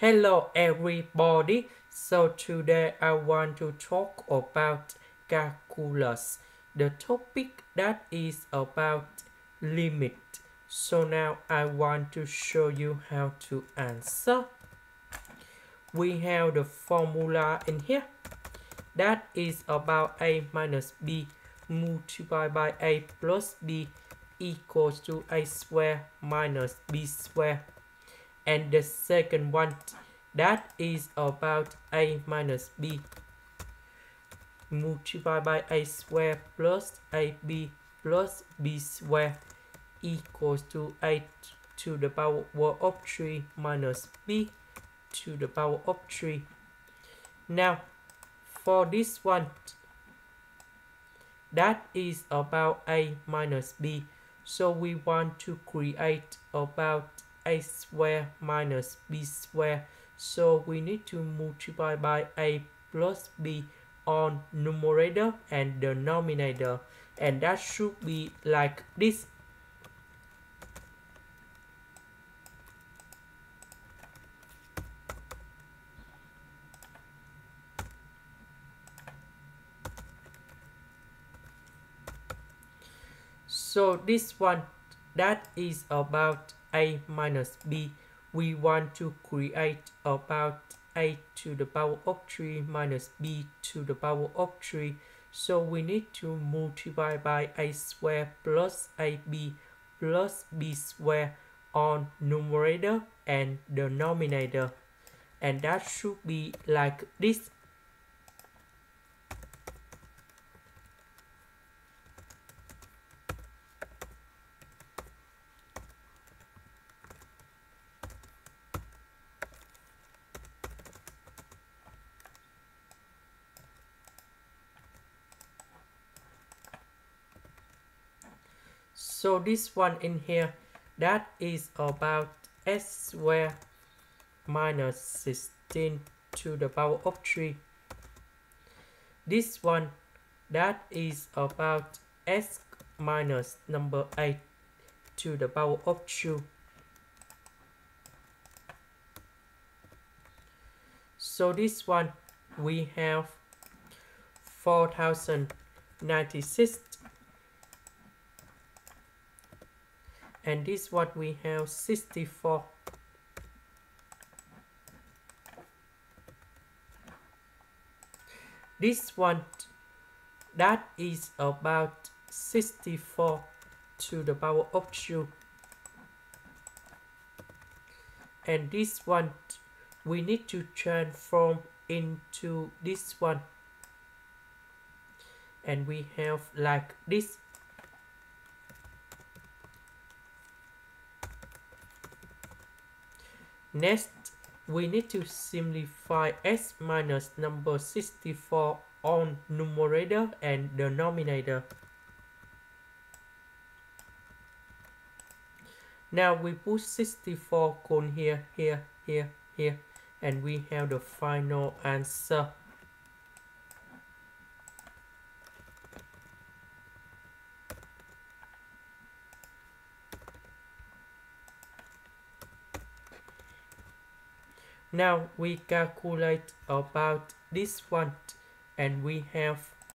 Hello everybody. So today I want to talk about calculus. The topic that is about limit. So now I want to show you how to answer. We have the formula in here. That is about a minus b multiplied by a plus b equals to a square minus b square and the second one that is about a minus b. Multiplied by a square plus ab plus b square equals to a to the power of 3 minus b to the power of 3 now for this one that is about a minus b. So we want to create about a square minus b square. So we need to multiply by a plus b on numerator and denominator. And that should be like this. So this one that is about a minus b, we want to create about a to the power of 3 minus b to the power of 3. So we need to multiply by a square plus ab plus b square on numerator and denominator. And that should be like this. So this one in here that is about s square minus 16 to the power of 3 this one that is about s minus number 8 to the power of 2 so this one we have 4096 and this what we have 64 this one that is about 64 to the power of 2 and this one we need to transform into this one. And we have like this Next, we need to simplify s minus number 64 on numerator and denominator. Now we put 64 colon here, here, here, here, and we have the final answer. Now we calculate about this one and we have